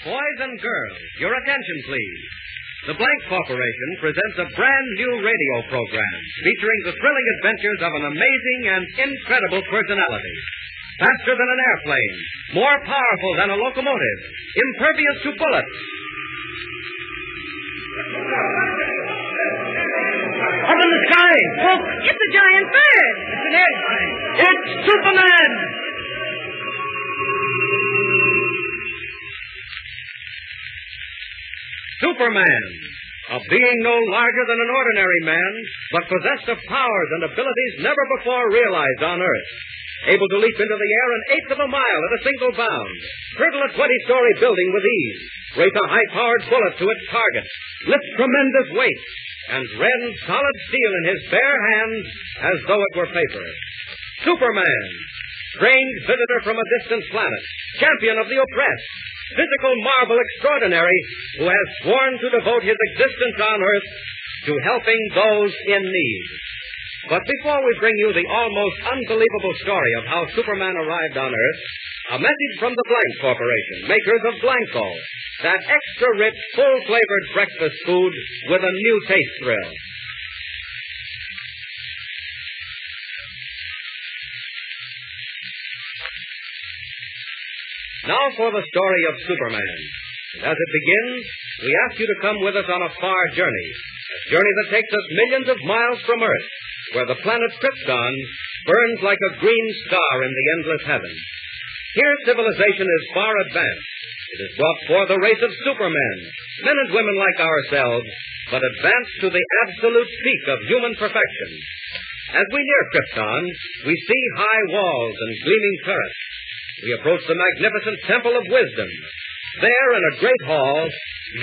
Boys and girls, your attention, please. The Blank Corporation presents a brand new radio program featuring the thrilling adventures of an amazing and incredible personality. Faster than an airplane, more powerful than a locomotive, impervious to bullets. Up in the sky! Look, it's a giant bird. Superman, a being no larger than an ordinary man, but possessed of powers and abilities never before realized on Earth. Able to leap into the air an eighth of a mile at a single bound, hurdle a 20-story building with ease, race a high-powered bullet to its target, lift tremendous weights, and rend solid steel in his bare hands as though it were paper. Superman, strange visitor from a distant planet, champion of the oppressed, physical marvel extraordinary who has sworn to devote his existence on earth to helping those in need. But before we bring you the almost unbelievable story of how Superman arrived on Earth, a message from the Blank Corporation, makers of Blanco, that extra rich, full flavored breakfast food with a new taste thrill. Now for the story of Superman. And as it begins, we ask you to come with us on a far journey. A journey that takes us millions of miles from Earth, where the planet Krypton burns like a green star in the endless heavens. Here, civilization is far advanced. It has brought forth a race of supermen, men and women like ourselves, but advanced to the absolute peak of human perfection. As we near Krypton, we see high walls and gleaming turrets. We approach the magnificent Temple of Wisdom. There, in a great hall,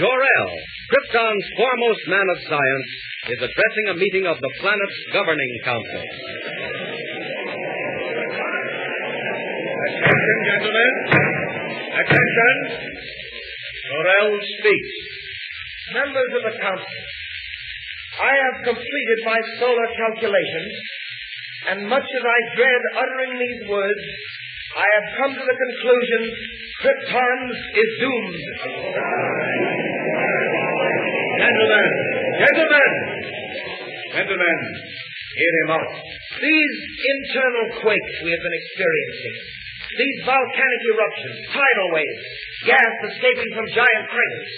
Jor-El, Krypton's foremost man of science, is addressing a meeting of the planet's governing council. Attention, gentlemen. Attention. Jor-El speaks. Members of the council, I have completed my solar calculations, and much as I dread uttering these words, I have come to the conclusion Krypton is doomed. Gentlemen. Gentlemen. Gentlemen. Hear him out. These internal quakes we have been experiencing, these volcanic eruptions, tidal waves, gas escaping from giant craters,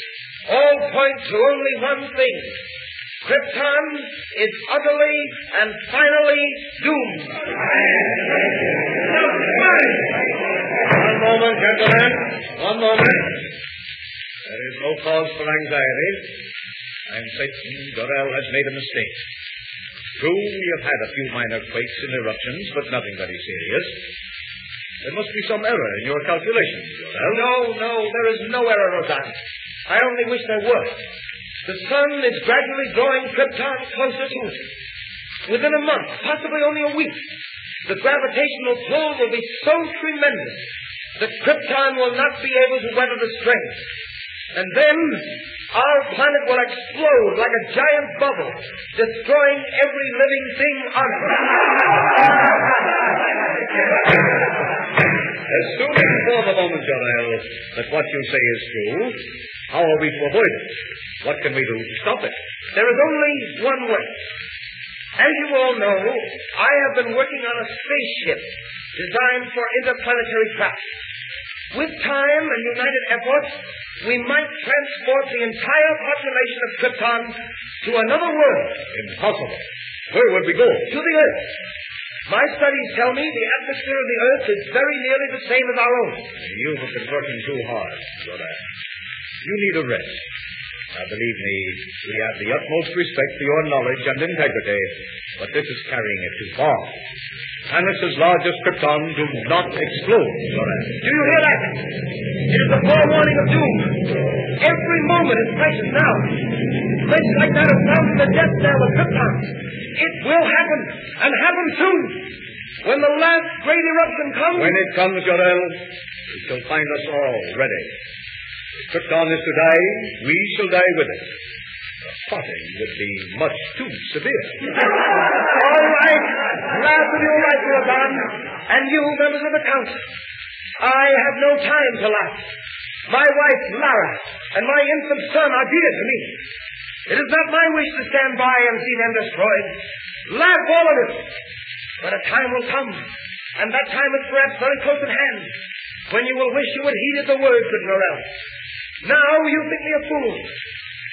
all point to only one thing. Krypton is utterly and finally doomed. One moment, gentlemen. One moment. There is no cause for anxiety. I'm certain Jor-El has made a mistake. True, we have had a few minor quakes and eruptions, but nothing very serious. There must be some error in your calculations, Jor-El. No, no, there is no error, Ro-Zan. I only wish there were. The sun is gradually drawing Krypton closer to us. Within a month, possibly only a week, the gravitational pull will be so tremendous that Krypton will not be able to weather the strain. And then our planet will explode like a giant bubble, destroying every living thing on it. Assuming for the moment, Jor-El, that what you say is true, how are we to avoid it? What can we do to stop it? There is only one way. As you all know, I have been working on a spaceship designed for interplanetary travel. With time and united efforts, we might transport the entire population of Krypton to another world. Impossible. Where would we go? To the Earth. My studies tell me the atmosphere of the Earth is very nearly the same as our own. You have been working too hard, Jor-El. You need a rest. Now, believe me, we have the utmost respect for your knowledge and integrity, but this is carrying it too far. Planets as large as Krypton do not explode. Do you hear that? It is the forewarning of doom. Every moment is precious now. Events like that of sounding the death knell of Krypton. It will happen, and happen soon. When the last great eruption comes. When it comes, Jor-El, it shall find us all ready. Krypton is to die, we shall die with it. The parting would be much too severe. All right. Laugh with your right, Ro-Zan. And you, members of the council. I have no time to laugh. My wife, Lara, and my infant son are dear to me. It is not my wish to stand by and see them destroyed. Laugh all of it. But a time will come, and that time is perhaps very close at hand, when you will wish you had heeded the words of Jor-El. Now you think me a fool.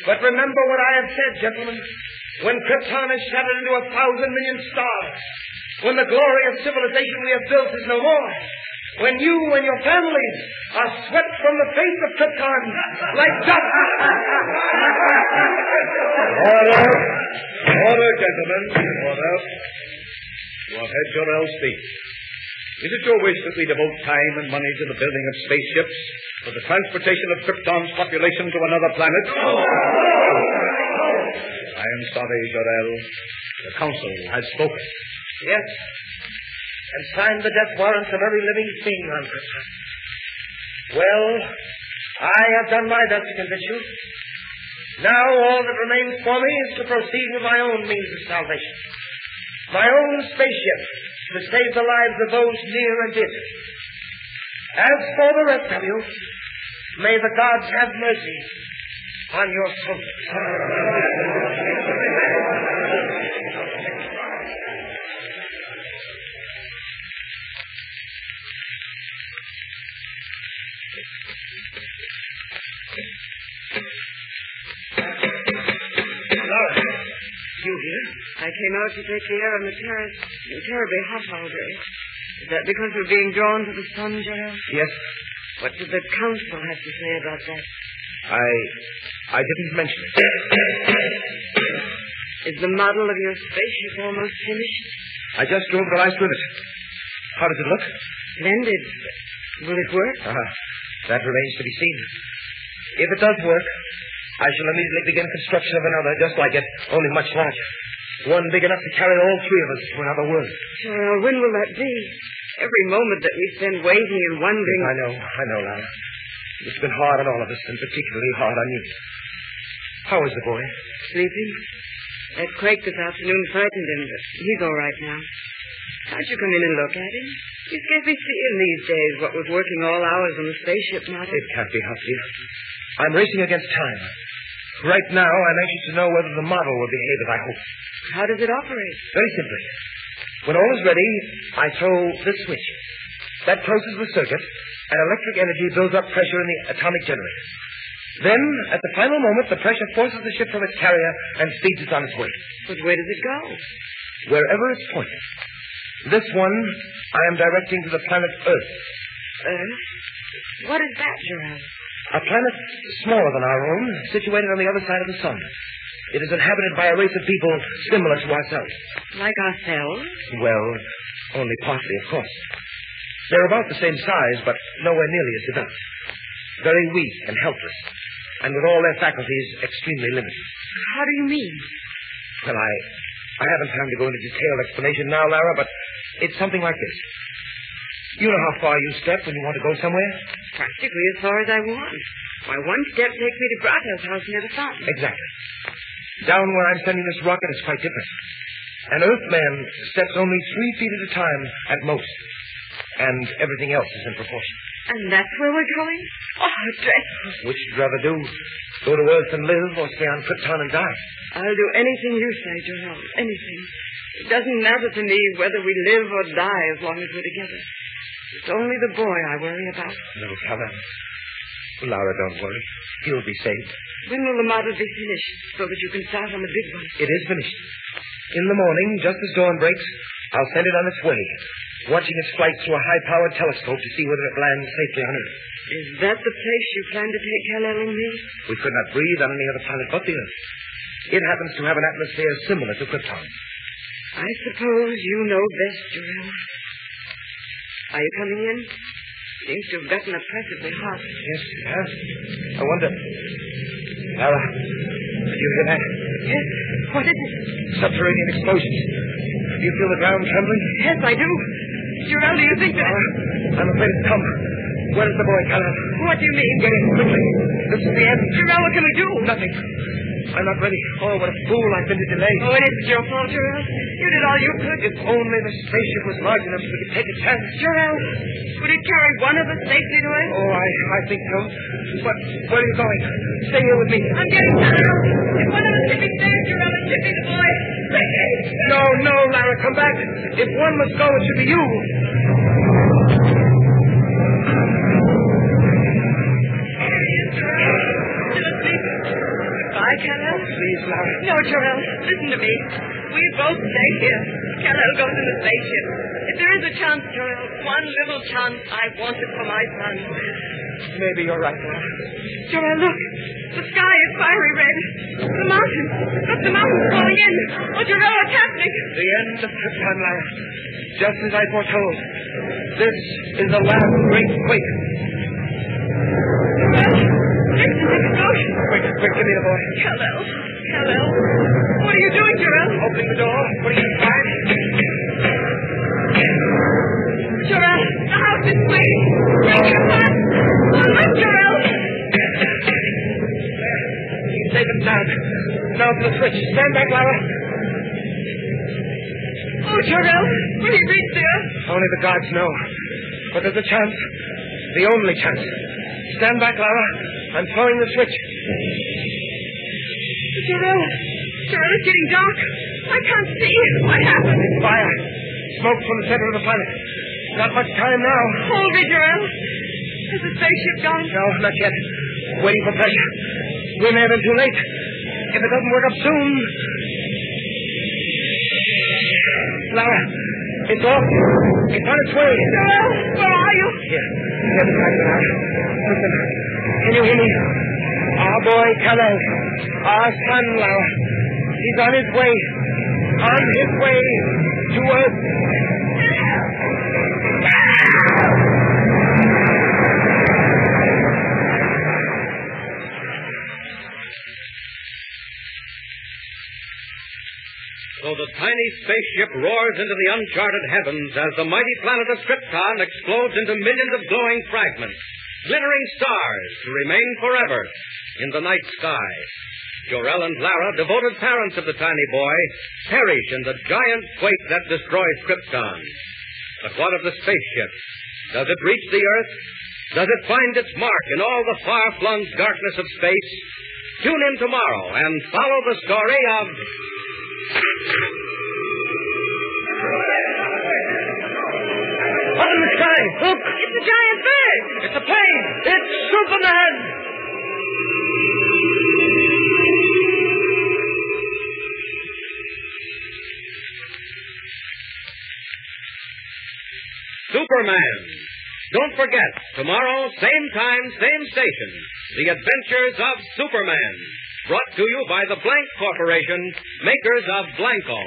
But remember what I have said, gentlemen. When Krypton is shattered into a thousand million stars, when the glory of civilization we have built is no more, when you and your families are swept from the face of Krypton like dust. Order. Order, gentlemen. Order. Have heard Jor-El speak. Is it your wish that we devote time and money to the building of spaceships for the transportation of Krypton's population to another planet? I am sorry, Jor-El. The Council has spoken. Yes. And signed the death warrants of every living being on Krypton. Well, I have done my best to convince you. Now all that remains for me is to proceed with my own means of salvation. My own spaceship to save the lives of those near and dear. As for the rest of you, may the gods have mercy on your souls. I came out to take the air on the terrace. It's terribly hot all day. Is that because we're being drawn to the sun, Jor-El? Yes. What did the council have to say about that? I I didn't mention it. Is the model of your spaceship almost finished? I just drove the with it. How does it look? Splendid. Will it work? Ah, that remains to be seen. If it does work, I shall immediately begin construction of another just like it, only much larger. One big enough to carry all three of us to another world. Jor-El, oh, when will that be? Every moment that we spend waiting and wondering. I know, I know, Lara. It's been hard on all of us, and particularly hard on you. How is the boy? Sleeping? That quake this afternoon frightened him, but he's all right now. Can't you come in and look at him? You see him these days, what with working all hours on the spaceship model. It can't be helped, dear. I'm racing against time. Right now, I'm anxious to know whether the model will behave as I hope. How does it operate? Very simply. When all is ready, I throw this switch. That closes the circuit, and electric energy builds up pressure in the atomic generator. Then, at the final moment, the pressure forces the ship from its carrier and speeds it on its way. But where does it go? Wherever it's pointed. This one I am directing to the planet Earth. Earth? What is that, Jor-El? A planet smaller than our own, situated on the other side of the sun. It is inhabited by a race of people similar to ourselves. Like ourselves? Well, only partly, of course. They're about the same size, but nowhere nearly as developed. Very weak and helpless, and with all their faculties extremely limited. How do you mean? Well, I, I haven't time to go into detailed explanation now, Lara, but it's something like this. You know how far you step when you want to go somewhere? Practically as far as I want. Why, one step takes me to Grata's house near the fountain. Exactly. Down where I'm sending this rocket is quite different. An Earthman steps only three feet at a time at most, and everything else is in proportion. And that's where we're going? Oh, dreadful. Which would you rather do? Go to Earth and live, or stay on Krypton and die? I'll do anything you say, Jor-El. Anything. It doesn't matter to me whether we live or die as long as we're together. It's only the boy I worry about. No, Helen. Lara, don't worry. He'll be saved. When will the model be finished so that you can start on the big one? It is finished. In the morning, just as dawn breaks, I'll send it on its way, watching its flight through a high-powered telescope to see whether it lands safely on Earth. Is that the place you plan to take Kal-El and me? We could not breathe on any other planet but the Earth. It happens to have an atmosphere similar to Krypton. I suppose you know best, Jor-El. Are you coming in? Seems to have gotten oppressively hot. Yes, it has. I wonder. Lara, did you hear that? Yes. What is it? Subterranean explosions. Do you feel the ground trembling? Yes, I do. Jor-El, do you think that... I'm afraid it's come. Where is the boy, Kal-El? What do you mean? Get in, quickly. This is the end. Jor-El, what can we do? Nothing. I'm not ready. Oh, what a fool I've been to delay. Oh, it isn't your fault, Jor-El. You did all you could. If only the spaceship was large enough so we could take a chance. Jor-El, would it carry one of us safely to Earth? Oh, I, I think so. But where are you going? Stay here with me. I'm getting tired. If one of us can be saved, Jor-El, it should be the boy. No, no, Lara, come back. If one must go, it should be you. Please, Lara. No, Jor-El, listen to me. We both stay here. Kal-El goes in the spaceship. If there is a chance, Jor-El, one little chance, I want it for my son. Maybe you're right, Lara. Jor-El, look. The sky is fiery red. The mountains. Look, the mountains are falling in. Oh, Jarrell, what's happening? The end of Krypton, Lara. Just as I foretold. This is the last great quake. Quick, give me the boy. Kal-El. Kal-El. What are you doing, Jor-El? Opening the door, putting it inside. Jor-El, the house is flaming. Breaking apart. Oh, look, Jor-El. He's safe and sound. Now to the switch. Stand back, Lara. Oh, Jor-El, will he reach there? Only the gods know. But there's a chance. The only chance. Stand back, Lara. I'm throwing the switch. Jor-El, it's getting dark. I can't see. What happened? Fire. Smoke from the center of the planet. Not much time now. Hold me, Jor-El. Has the spaceship gone? No, not yet. Waiting for pressure. We may have been too late. If it doesn't work up soon. Lara, it's off. It's on its way. Jor-El, where are you? Here. Here beside you, Lara. Listen. Can you hear me? Our boy, Kal-El. Our son, Lara. He's on his way. On his way to Earth. So the tiny spaceship roars into the uncharted heavens as the mighty planet of Krypton explodes into millions of glowing fragments, glittering stars to remain forever in the night sky. Jor-El and Lara, devoted parents of the tiny boy, perish in the giant quake that destroys Krypton. But what of the spaceship? Does it reach the Earth? Does it find its mark in all the far-flung darkness of space? Tune in tomorrow and follow the story of Superman. Don't forget, tomorrow, same time, same station, The Adventures of Superman. Brought to you by the Blank Corporation, makers of Blanco.